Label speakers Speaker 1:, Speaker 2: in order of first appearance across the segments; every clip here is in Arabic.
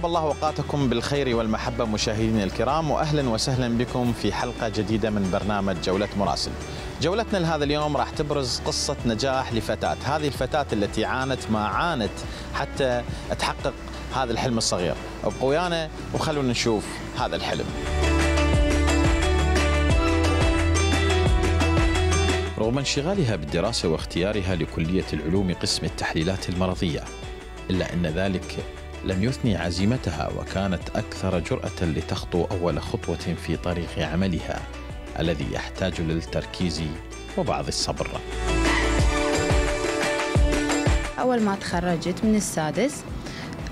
Speaker 1: طيب الله أوقاتكم بالخير والمحبة مشاهدينا الكرام واهلا وسهلا بكم في حلقة جديدة من برنامج جولة مراسل. جولتنا لهذا اليوم راح تبرز قصة نجاح لفتاة، هذه الفتاة التي عانت ما عانت حتى تحقق هذا الحلم الصغير. أبقوا ويانا وخلونا نشوف هذا الحلم. رغم انشغالها بالدراسة واختيارها لكلية العلوم قسم التحليلات المرضية إلا أن ذلك لم يثني عزيمتها وكانت أكثر جرأة لتخطو أول خطوة في طريق عملها الذي يحتاج للتركيز وبعض الصبر.
Speaker 2: أول ما تخرجت من السادس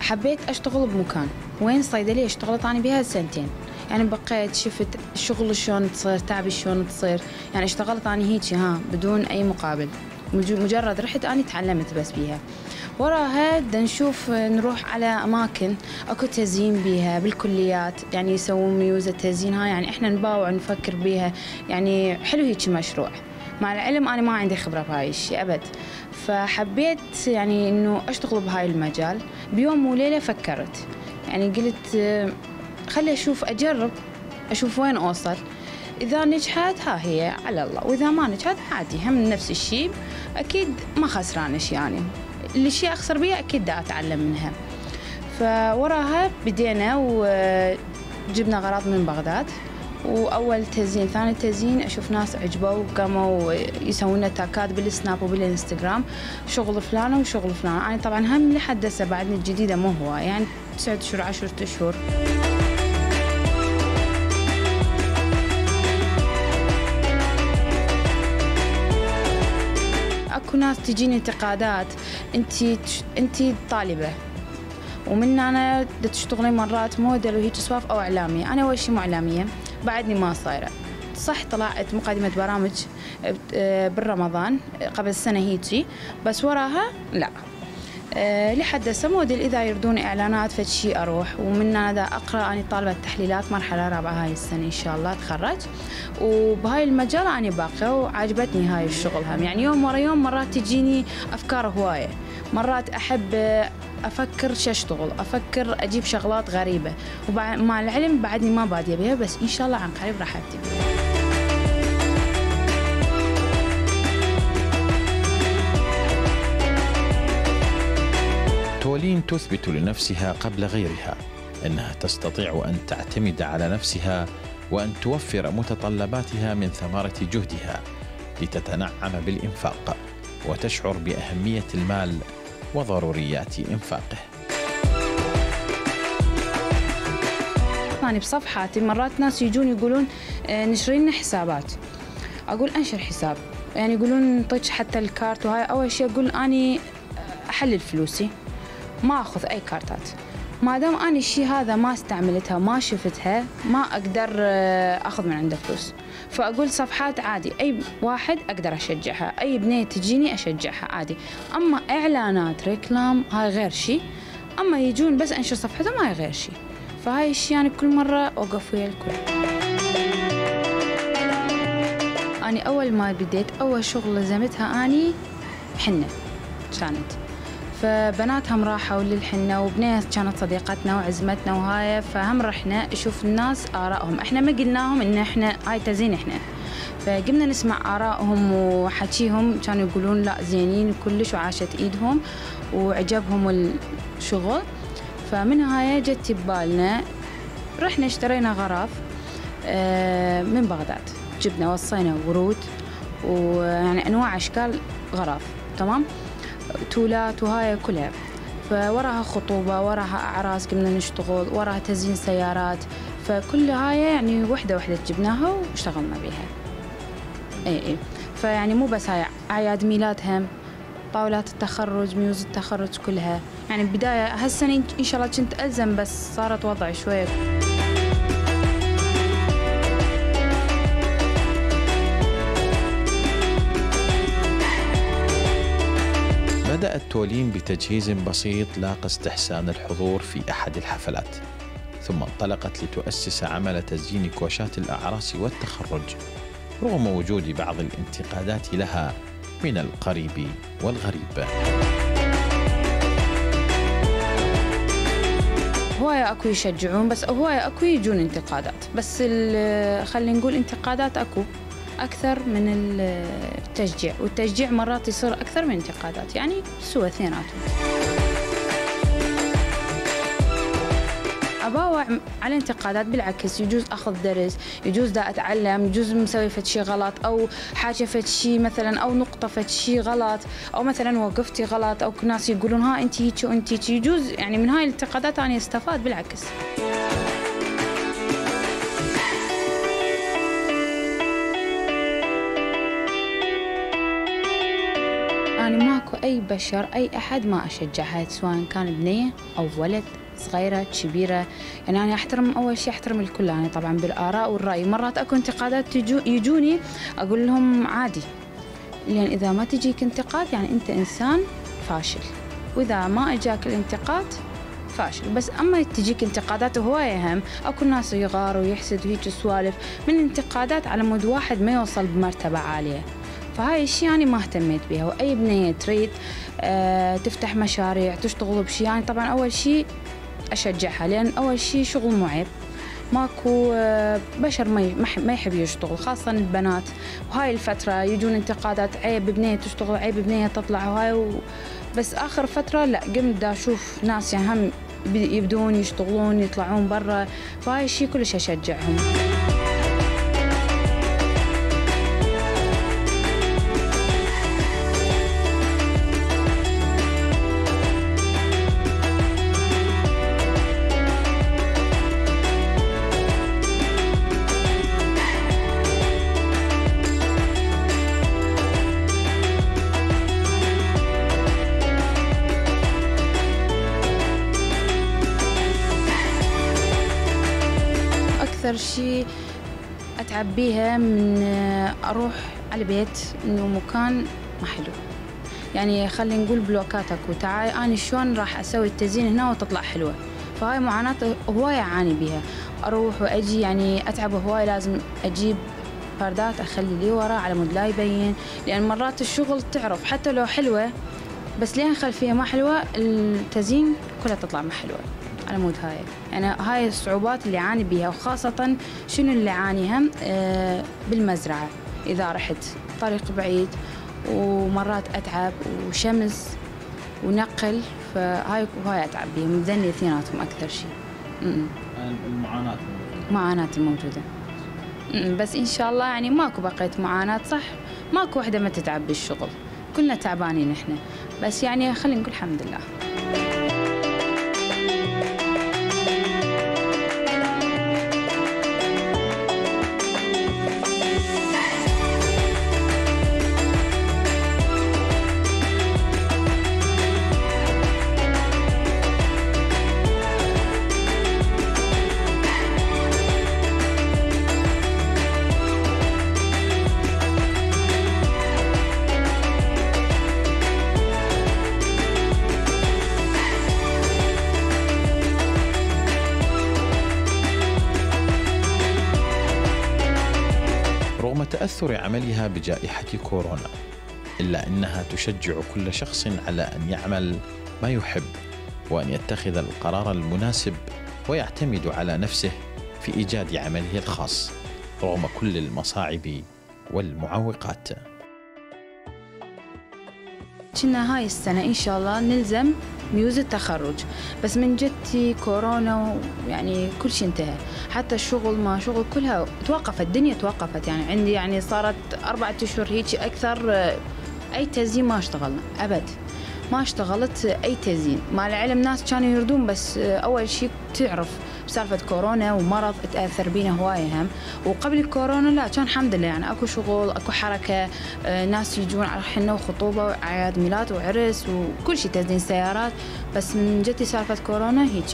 Speaker 2: حبيت أشتغل بمكان. وين صيدلية اشتغلت أنا بها سنتين. يعني بقيت شفت الشغل شلون تصير تعبي شلون تصير. يعني اشتغلت أنا هيك ها بدون أي مقابل. مجرد رحت أنا تعلمت بس بيها. وراها نشوف نروح على أماكن أكو تزيين بيها بالكليات يعني يسوون ميوزه تزيين هاي يعني إحنا نباوع نفكر بيها يعني حلو هيك مشروع. مع العلم أنا ما عندي خبرة بهاي الشيء أبد. فحبيت يعني إنه أشتغل بهاي المجال. بيوم وليلة فكرت. يعني قلت خلي أشوف أجرب أشوف وين أوصل. إذا نجحت ها هي على الله. وإذا ما نجحت عادي هم نفس الشيء أكيد ما خسرانه شيء يعني. الاشياء أخسر بيها أكيد دا أتعلم منها. فوراها بدينا وجبنا غراض من بغداد وأول تزيين ثاني تزيين أشوف ناس عجبوا وقاموا يسوون تاكات بالسناب وبالإنستغرام شغل فلانة وشغل فلانة. أنا طبعا هم لحد هسه بعدني الجديدة مو هو يعني تسعة اشهر عشرة أشهر. اكو ناس تجيني انتقادات. انت انت طالبة. ومن أنا تشتغلين مرات موديل وهيك سواف أو إعلامية. أنا أول شيء مو إعلامية بعدني ما صايرة. صح طلعت مقدمة برامج بالرمضان قبل سنة هيجي. بس وراها لا. لحد هسه موديل اذا يردون إعلانات فد شيء أروح ومن أنا أقرأ أني طالبة تحليلات مرحلة رابعة هاي السنة إن شاء الله أتخرج. وبهاي المجال أنا باقيه وعجبتني هاي الشغل هم. يعني يوم ورا يوم مرات تجيني أفكار هواية. مرات أحب أفكر شو أشتغل أفكر أجيب شغلات غريبة. ومع العلم بعدني ما بادية بها بس إن شاء الله عن قريب راح ابتدي
Speaker 1: تولين تثبت لنفسها قبل غيرها إنها تستطيع أن تعتمد على نفسها وأن توفر متطلباتها من ثمرة جهدها لتتنعم بالإنفاق وتشعر بأهمية المال وضروريات إنفاقه.
Speaker 2: أنا بصفحاتي مرات ناس يجون يقولون نشري لنا حسابات. أقول أنشر حساب، يعني يقولون نعطيك حتى الكارت وهاي أول شيء أقول أني أحلل فلوسي ما أخذ أي كارتات. ما دام أنا الشيء هذا ما استعملتها ما شفتها ما أقدر أخذ من عنده فلوس. فأقول صفحات عادي. أي واحد أقدر أشجعها. أي بنية تجيني أشجعها عادي. أما إعلانات ريكلام هاي غير شيء أما يجون بس أنشر صفحتهم هاي غير شيء فهاي الشيء يعني كل مرة أوقف ويا الكل. اني أول ما بديت أول شغل لزمتها أني حنة. كانت. فبنات هم راحوا للحنة وبنية كانت صديقتنا وعزمتنا وهاي فهم رحنا نشوف الناس آرائهم. إحنا ما قلناهم إن إحنا هاي تزين إحنا. فقمنا نسمع آرائهم وحكيهم كانوا يقولون لا زينين كلش وعاشت إيدهم وعجبهم الشغل. فمن هاي جت ببالنا رحنا اشترينا غراض من بغداد. جبنا وصينا ورود ويعني أنواع أشكال غراض تمام؟ طاولات وهاي كلها. فوراها خطوبة وراها أعراس قمنا نشتغل وراها تزيين سيارات. فكل هاي يعني وحدة وحدة جبناها واشتغلنا بها إي إي. فيعني مو بس هاي أعياد ميلاد هم طاولات التخرج ميوز التخرج كلها. يعني بداية هالسنة إن شاء الله كنت ألزم بس صارت وضع شوية.
Speaker 1: بدأت تولين بتجهيز بسيط لاقى استحسان الحضور في أحد الحفلات ثم انطلقت لتؤسس عمل تزيين كوشات الأعراس والتخرج رغم وجود بعض الانتقادات لها من القريب والغريب.
Speaker 2: هواية أكو يشجعون بس هواية أكو يجون انتقادات بس خلينا نقول انتقادات أكو. أكثر من التشجيع والتشجيع مرات يصير أكثر من انتقادات يعني سوى اثنيناتهم أباوع على انتقادات بالعكس يجوز أخذ درس يجوز دا أتعلم يجوز مسوي فد شي غلط أو حاجة فد شي مثلا أو نقطة فد شي غلط أو مثلا وقفتي غلط أو ناس يقولون ها انت هيك وانت هيك يجوز يعني من هاي الانتقادات أنا أستفاد بالعكس. أي بشر أي أحد ما أشجعها سواء كان بنية أو ولد صغيرة كبيرة. يعني أنا أحترم أول شيء أحترم الكل. أنا طبعا بالآراء والرأي. مرات أكو انتقادات تجو يجوني أقول لهم عادي. لأن إذا ما تجيك انتقاد يعني أنت إنسان فاشل. وإذا ما أجاك الانتقاد فاشل. بس أما تجيك انتقادات هوايه هم أكو ناس يغار ويحسد وهيك سوالف. من الانتقادات على مود واحد ما يوصل بمرتبة عالية. فهاي الشيء أنا ما اهتميت بها وأي بنية تريد آه تفتح مشاريع تشتغل بشيء يعني طبعا أول شيء أشجعها لأن أول شيء شغل مو عيب ماكو آه، بشر ما يحب يشتغل خاصة البنات. وهاي الفترة يجون انتقادات عيب بنية تشتغل عيب بنية تطلع وهاي و... بس آخر فترة لا قمت دا أشوف ناس يعني هم يبدون يشتغلون يطلعون برا. فهاي الشيء كلش أشجعهم. أكثر شيء أتعب بيها من آه، أروح على بيت إنه مكان ما حلو. يعني خلينا نقول بلوكات أكو تعال أنا شلون راح أسوي التزيين هنا وتطلع حلوة؟ فهاي معاناة هواية أعاني بيها. أروح وأجي يعني أتعب هواي لازم أجيب فردات أخلي لي ورا على مود لا يبين. لأن مرات الشغل تعرف حتى لو حلوة بس لين خلفية ما حلوة التزيين كلها تطلع ما حلوة. على مود هاي. يعني هاي الصعوبات اللي أعاني بيها وخاصة شنو اللي أعانيها آه، بالمزرعة. إذا رحت طريق بعيد ومرات أتعب وشمس ونقل فهاي هاي أتعب بيها. مذني اثنيناتهم أكثر شيء.
Speaker 1: المعاناة
Speaker 2: معاناة الموجودة. بس إن شاء الله يعني ماكو بقيت معاناة صح؟ ماكو وحدة ما تتعب بالشغل. كلنا تعبانين إحنا. بس يعني خلينا نقول الحمد لله.
Speaker 1: تأثر عملها بجائحة كورونا إلا أنها تشجع كل شخص على أن يعمل ما يحب وأن يتخذ القرار المناسب ويعتمد على نفسه في إيجاد عمله الخاص رغم كل المصاعب والمعوقات.
Speaker 2: كنا هاي السنة إن شاء الله نلزم ميوز التخرج. بس من جتي كورونا يعني كل شيء انتهى. حتى الشغل ما شغل كلها توقفت الدنيا توقفت. يعني عندي يعني صارت أربعة أشهر هيك أكثر أي تزيين ما اشتغلنا أبد. ما اشتغلت أي تزيين مع العلم ناس كانوا يردون بس أول شيء تعرف بسالفة كورونا ومرض تأثر بينا هواية هم وقبل الكورونا لا كان الحمد لله يعني أكو شغل أكو حركة آه، ناس يجون على حنة وخطوبة وأعياد ميلاد وعرس وكل شيء تزيين سيارات. بس من جتي سالفة كورونا هيك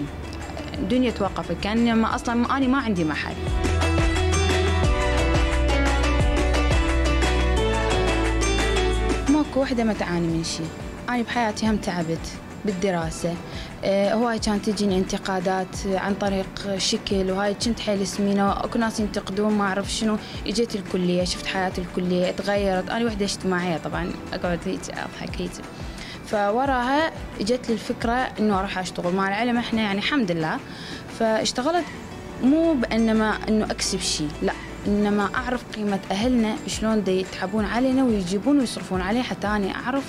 Speaker 2: الدنيا توقفت. كان ما أصلا ما أنا ما عندي محل ماكو وحدة ما تعاني من شيء أنا بحياتي هم تعبت. بالدراسة. آه، هواي كانت تجيني انتقادات عن طريق شكل وهاي كنت حيل سمينة اكو ناس ينتقدون ما أعرف شنو. إجيت الكلية شفت حياة الكلية تغيرت أنا وحدة اجتماعية طبعا أقعد هيك أضحك هيك. فوراها إجت لي الفكرة إنه أروح أشتغل. مع العلم إحنا يعني الحمد لله. فاشتغلت مو بإنما إنه أكسب شيء لا. إنما أعرف قيمة أهلنا شلون دا يتعبون علينا ويجيبون ويصرفون عليه حتى اني أعرف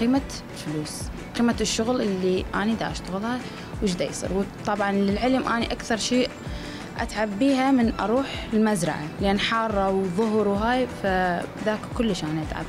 Speaker 2: قيمة الفلوس قيمه الشغل اللي أني دا أشتغلها وش دا يصير. وطبعا للعلم أني أكثر شيء أتعب بيها من أروح المزرعة لأن حارة وظهر وهاي فذاك كلش
Speaker 1: أنا أتعب.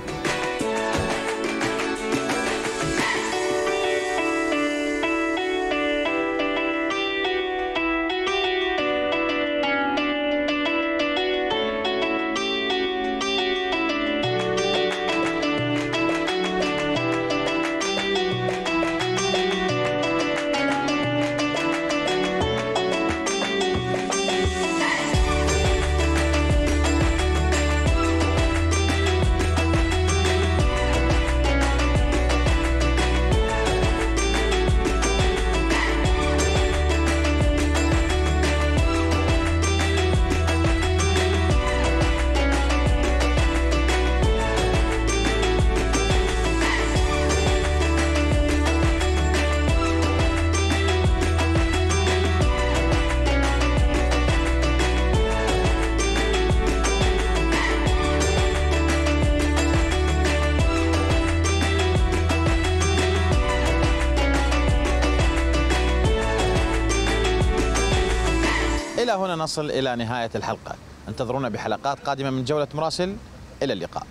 Speaker 1: نصل إلى نهاية الحلقة. انتظرونا بحلقات قادمة من جولة مراسل. إلى اللقاء.